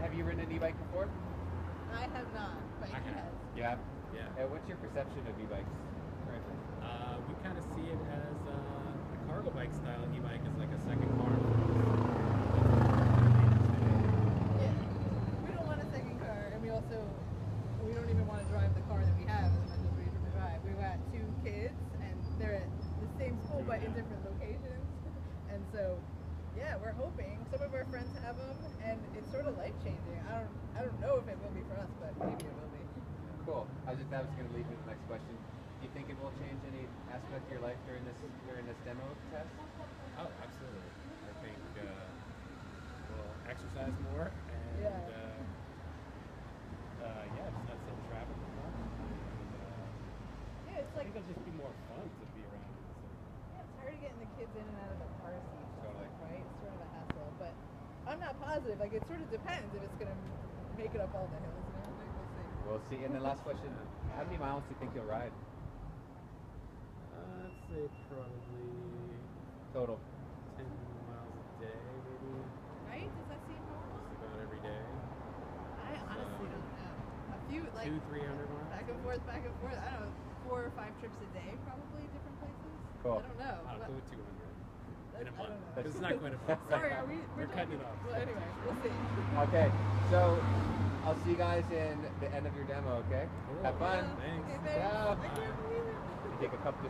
have you ridden an e-bike before? I have not, but I he have. has. Yeah. Yeah. Uh, what's your perception of e-bikes currently? Uh, we kind of see it as uh, a cargo bike style e-bike is like a second car. Yeah. We don't want a second car, and we also we don't even want to drive the car that we have as much as we to drive. We got two kids, and they're at the same school but in different locations, and so yeah, we're hoping some of our friends have them, and it's sort of life changing. I don't I don't know if it will be for us, but maybe it will be. Cool. I was just that was going to lead me to the next question. Do you think it will change any aspect of your life during this during this demo test? Oh, absolutely. I think uh, we'll exercise more and Yeah. uh, uh, yeah, just not sit in traffic as much. And, uh, Yeah, it's I like think it'll just be more fun to be around in the city. Yeah, it's hard getting the kids in and out of the car seats, Totally. right? It's sort of a hassle, but I'm not positive. Like it sort of depends if it's gonna make it up all the hills and everything. We'll see. We'll see. And the last question: How many miles do you think you'll ride Uh, I'd say probably total? 10 miles a day, maybe. Right? Does that seem normal? Just about every day. I honestly So- don't know. A few like Two, 300 miles. back and forth, back and forth. I don't know, four or five trips a day, probably different places. Cool. I don't know. I'll but- go with 200 in a I don't month. Because it's not quite a month. Sorry, are we? We're cutting it off. Well, anyway, we'll see. Okay. So I'll see you guys in the end of your demo. Okay. Cool. Have fun. Thanks. Okay, thanks. Yeah. I can't believe it. You take a cup.